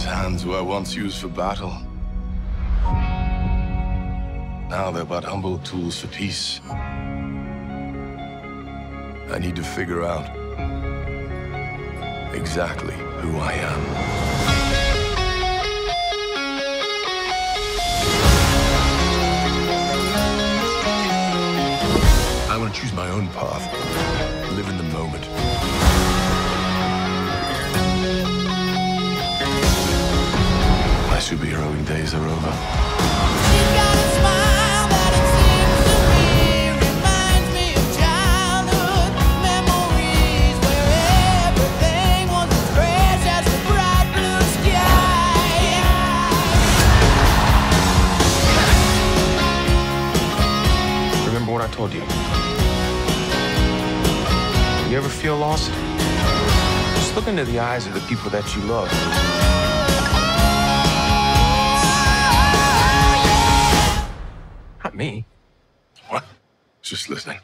These hands were once used for battle. Now they're but humble tools for peace. I need to figure out exactly who I am. I want to choose my own path, live in the moment. The bright blue sky. Remember what I told you? You ever feel lost? Just look into the eyes of the people that you love. Me. What? Just listening.